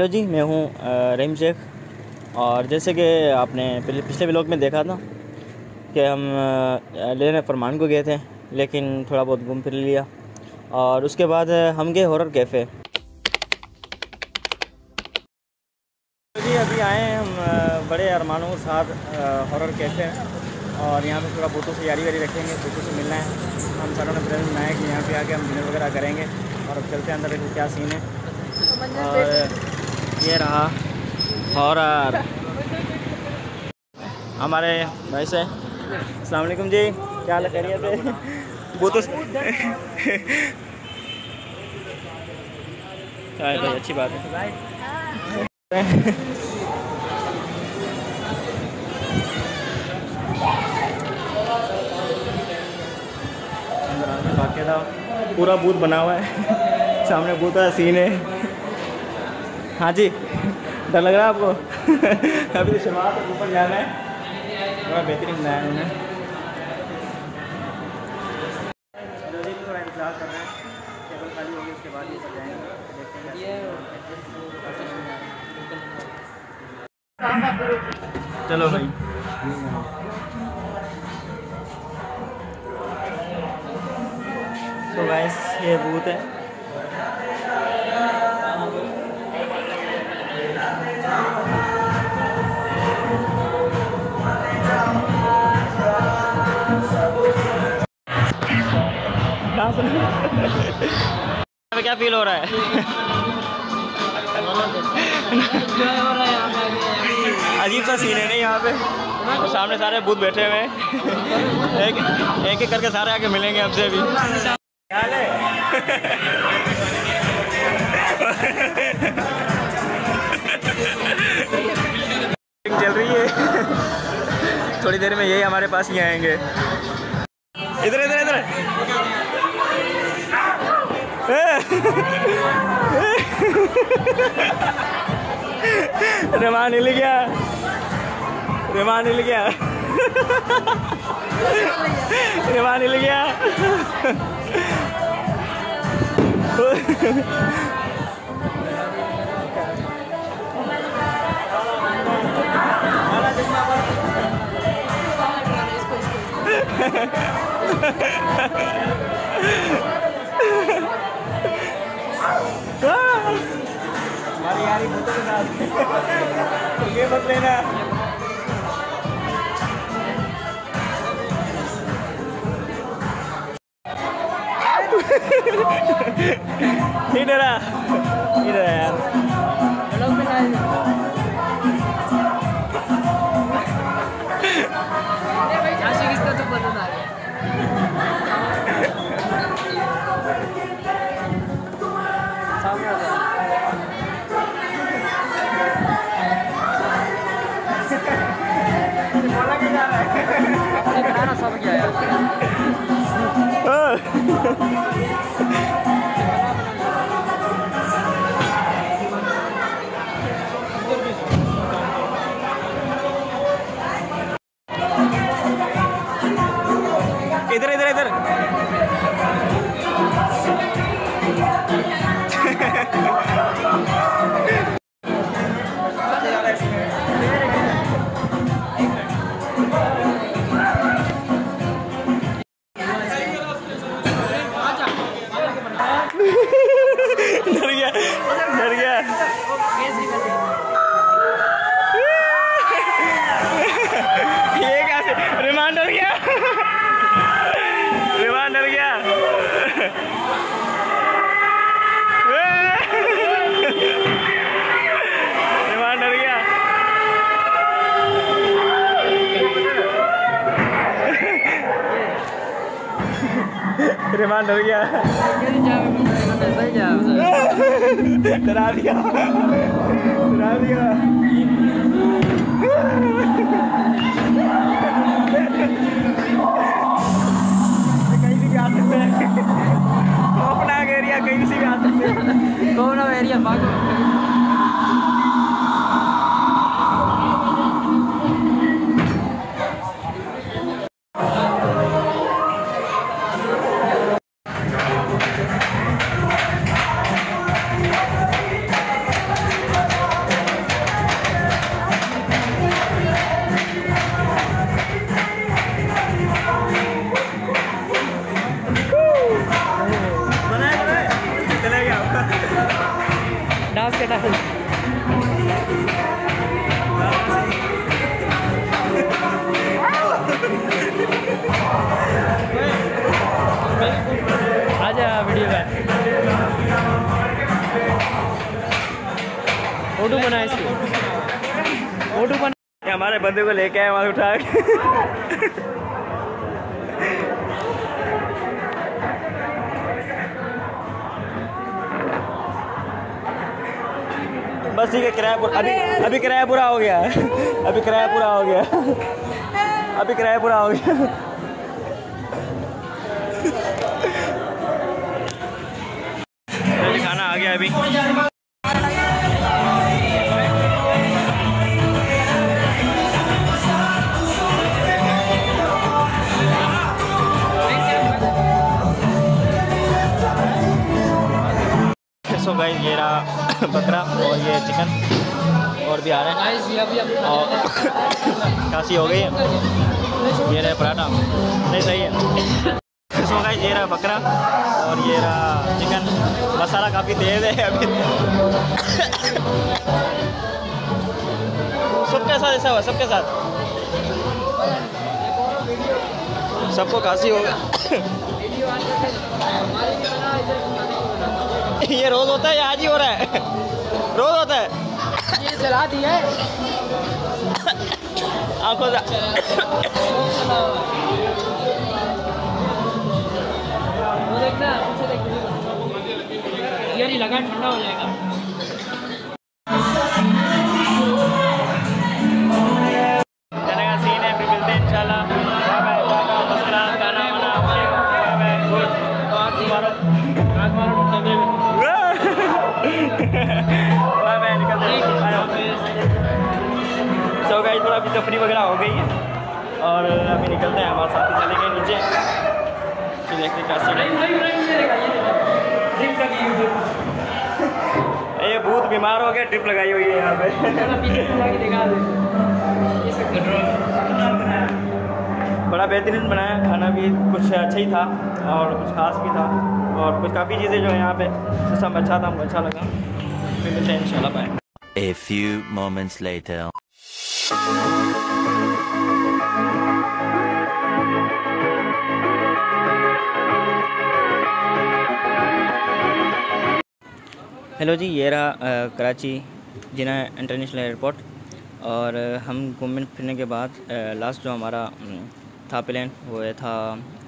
Hello जी, मैं हूँ रहीम शेख। और जैसे कि आपने पिछले ब्लॉग में देखा था कि हम लेने फरमान को गए थे, लेकिन थोड़ा बहुत घूम फिर लिया। और उसके बाद हम गए हॉरर कैफ़े जी, अभी आए हैं हम बड़े अरमानों के साथ हॉरर कैफ़े और यहाँ पे थोड़ा फ़ोटो से यारी वारी रखेंगे, फ़ोटो से मिलना है। हम सारों ने प्लान बनाया कि यहाँ पे आके हम डिनर वगैरह करेंगे। और अब चलते हैं अंदर क्या सीन है। और ये रहा हॉरर हमारे भाई से। वालेकुम जी। क्या हाल खैरियत है? वो तो भाई, अच्छी बात है। पूरा बूथ बना हुआ है। सामने बूथ का सीन है। हाँ जी। डर लग रहा है आपको? अभी तो शुरुआत ऊपर जाना है। बड़ा बेहतरीन बनाया है उन्होंने चलो थोड़ा इंतज़ार कर रहे हैं। टेबल खाली होगी उसके बाद ऊपर जाएँगे। देखते चलो भाई। तो गैस ये बूथ है। डांस क्या फील हो रहा है? अजीब सा सीन है नहीं यहाँ पे। और सामने सारे बूथ बैठे हुए हैं। एक एक एक करके सारे आके मिलेंगे हमसे भी क्या हाल है? चल रही है। थोड़ी देर में यही हमारे पास ही आएँगे। रेमान हिल गया रेमान हिल गया रेमान हिल गया हमारी यारी भूतों के साथ ये मत लेना इधर आ इधर आ यार इधर रिमांड डर गया। डरा दिया। डरा दिया। कहीं भी हैं। एरिया कहीं से भी हैं। एरिया फ़ोटो बना इसकी फ़ोटो बना हमारे बंदे को लेके आए हमारे उठा के बस ठीक है किराया अभी अभी किराया पूरा हो गया। अभी किराया पूरा हो गया। अभी किराया पूरा हो गया। खाना आ गया अभी। गाइस ये रहा बकरा और ये चिकन और भी आ रहे हैं। और काशी हो गई। है ये रहा पराठा। नहीं, सही है। सो गाइस ये रहा बकरा और ये रहा चिकन मसाला काफ़ी तेज़ है अभी। सबके साथ ऐसा हुआ, सबके साथ। सबको खांसी होगा ये रोज होता है या आज ही हो रहा है। रोज होता है। ये जला दिया है। आपको ये नहीं लगा ठंडा हो जाएगा। निकलते सो गाइस थोड़ा अभी तफरी वगैरह हो गई है और अभी निकलते हैं हमारे साथी चले गए नीचे। फिर देखते क्या सीन ये भूत बीमार हो गया ट्रिप लगाई हुई है यहाँ पे। बड़ा बेहतरीन बनाया खाना भी कुछ अच्छा ही था और कुछ खास भी था और कुछ काफ़ी चीज़ें जो है यहाँ पे सिस्टम अच्छा था हमको अच्छा लगा। फिर मिलते हैं इंशाल्लाह bye A few moments later. Hello जी ये रहा अ, कराची जिना इंटरनेशनल एयरपोर्ट और हम घूमने फिरने के बाद आ, लास्ट जो हमारा था प्लान वो ये था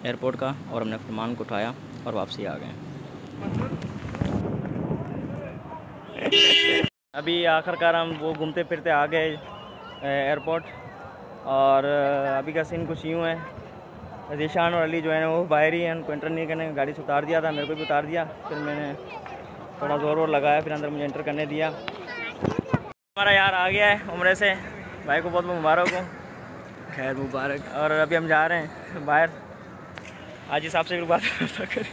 एयरपोर्ट का और हमने फरमान को उठाया और वापसी आ गए। अभी आखिरकार हम वो घूमते फिरते आ गए एयरपोर्ट और अभी का सीन कुछ यूँ है। जीशान और अली जो है वो बाहर ही हैं उनको एंटर नहीं करने गाड़ी से उतार दिया था मेरे को भी उतार दिया। फिर मैंने थोड़ा ज़ोर वोर लगाया फिर अंदर मुझे एंटर करने दिया। हमारा यार आ गया है उम्र से। भाई को बहुत बहुत मुबारक हो। खैर मुबारक। और अभी हम जा रहे हैं बाहर। आज हिसाब से बात करें।